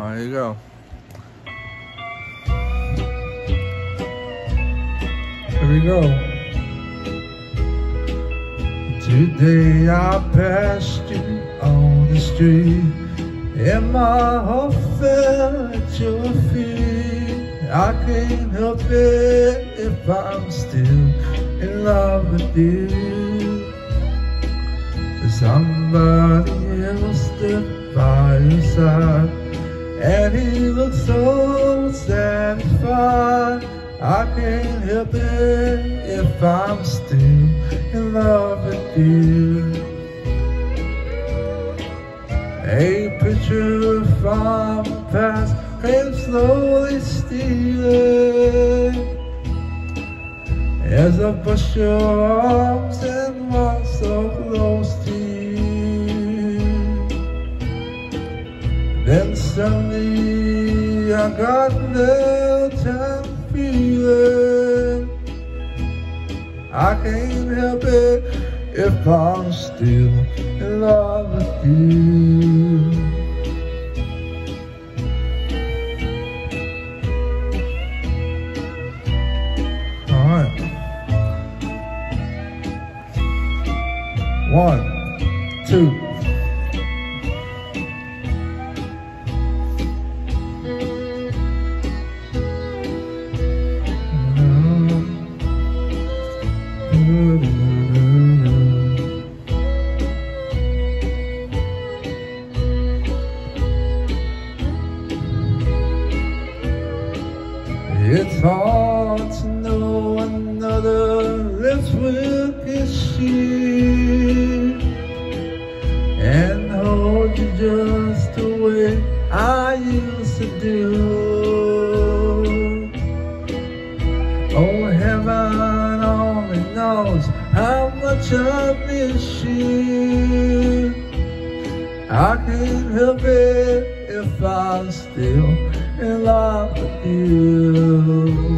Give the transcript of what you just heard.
Oh, here you go. Here we go. Today I passed you on the street And my heart fell at your feet I can't help it if I'm still in love with you Somebody else stood by your side And he looked so satisfied I can't help it if I'm still in love with you. A picture from the past came slowly stealing. As I push your arms and walk so close to you Suddenly I got no time feeling I can't help it if I'm still in love with you. Alright One, two It's hard to know another lips will kiss you and hold you just the way I used to do. Oh, heaven only knows how much I miss you. I can't help it if I'm still in love with you.